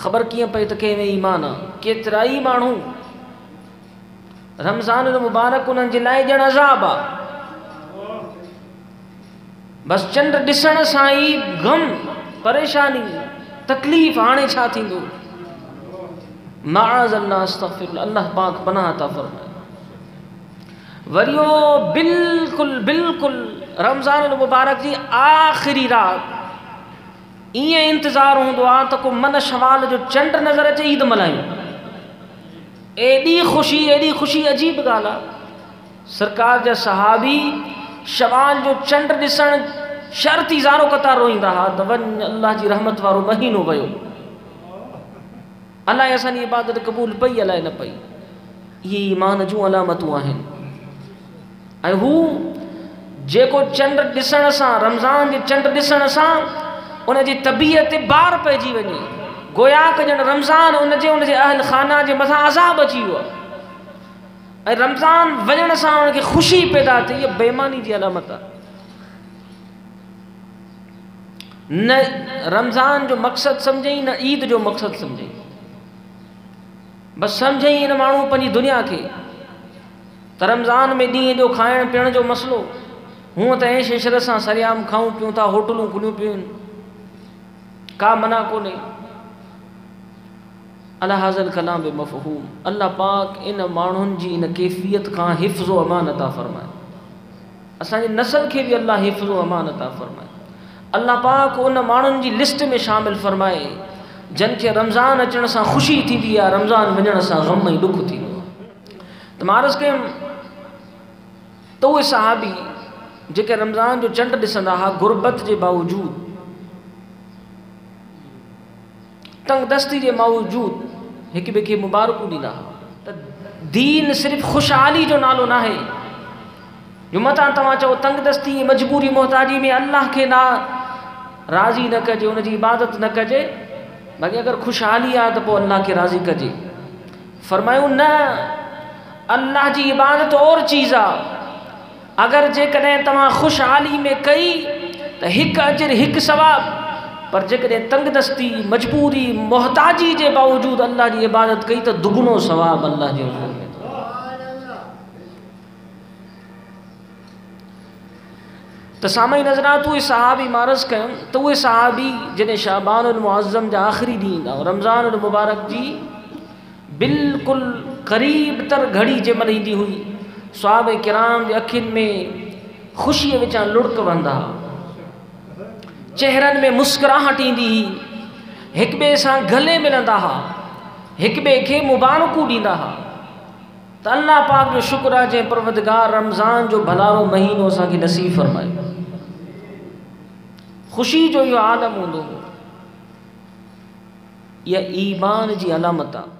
ख़बर कीअं पई त कंहिं ईमान? आहे केतिरा ई रमज़ान मुबारक ॼण अज़ाब आहे चंड ॾिसण सां ई ग़म परेशानी, तकलीफ़ हाणे छा थींदो? माज़ अस्तग़फिर अल्लाह पाक पनाह फरमाए। वरियो बिल्कुलु बिल्कुलु रमज़ान मुबारक जी आख़िरी राति ईअं इंतज़ारु हूंदो को मन शवाल जो चंड नज़र अचे ईद मल्हायूं। एॾी ख़ुशी एॾी ख़ुशी, अजीब ॻाल्हि आहे। सरकार जा सहाबी शवाल जो चंड ॾिसणु शर्ती ज़ारो कतार रोईंदा हुआ त वञ अलाह जी रहमत वारो महीनो वियो। अलाए असांजी इबादत क़बूल पई, अलाए न पई। इहे ईमान जूं अलामतूं आहिनि। चंड ॾिसण सां, रमज़ान जे चंड ॾिसण सां उनजी तबियत बार पइजी वञे। गोया क रमज़ान उनजे अहल ख़ाना जे मथां अज़ाब अची ऐं रमज़ान वञण सां उनखे ख़ुशी पैदा थिए इहा बेमानी जी अलामत न रमज़ान जो मक़सदु सम्झई न ईद जो मक़सदु सम्झई बसि सम्झई हिन माण्हू पंहिंजी दुनिया खे। त रमज़ान में ॾींहं जो खाइण पीअण जो मसइलो हूअं त ऐं शेशर सां सरियाम खाऊं पियूं था, होटलूं खुलियूं का मना कोन्हे अला हाज़ल कलाम मफ़हूम। अलाह पाक इन माण्हुनि जी इन कैफ़ियत खां हिफ़्ज़ो अमानता फ़रमाए। असांजे नसल खे बि अलाह हिफ़्ज़ो अमानता फ़रमाए। अलाह पाक उन माण्हुनि जी लिस्ट में शामिलु फ़रमाए, जन खे रमज़ान अचण सां ख़ुशी थींदी आहे, रमज़ान वञण सां ग़म ऐं ॾुख थींदो आहे। त मारस कयुमि, त उहे सहाबी जेके रमज़ान जो चंड ॾिसंदा हुआ गुरबत जे बावजूदु तंगदस्ती जे बावजूदु हिक ॿिए खे मुबारकूं ॾींदा दीन सिर्फ़ु ख़ुशहाली जो नालो न आहे जो मथां तव्हां चओ तंगदस्ती मजबूरी मोहताजी में अलाह खे ना राज़ी न कजे उनजी इबादत न कजे, बाक़ी अगरि ख़ुशहाली आहे त अलाह खे राज़ी कजे। फ़रमायूं न अलाह जी इबादत और चीज़ आहे अगरि जेकॾहिं ख़ुशहाली में कई, त हिकु अजर, हिकु सवाबु। पर जेकॾहिं तंगदस्ती मजबूरी, मोहताजी जे बावजूदु अलाह जी इबादत कई, त दुगुनो सवाबु अलाह जे हज़ूर में त उहे सहाबी मारस कयुमि त उहे सहाबी जॾहिं शाबान मुआज़म जा आख़िरी ॾींहुं ऐं रमज़ान मुबारक जी बिल्कुलु क़रीब तर घड़ी जंहिं महिल ईंदी हुई स्वाब किराम जे में ख़ुशीअ विचां लुड़क वहंदा चहिरनि में मुस्कुराहट ईंदी हुई। ॿिए सां गले मिलंदा हुआ हिक ॿिए खे मुबारकूं ॾींदा हुआ त पाक जो शुक्र आहे, जंहिं परवदगार रमज़ान जो भलारो महीनो असांखे नसीब फ़रमायो। ख़ुशी जो इहो आलम हो। ईमान जी अलामत आहे।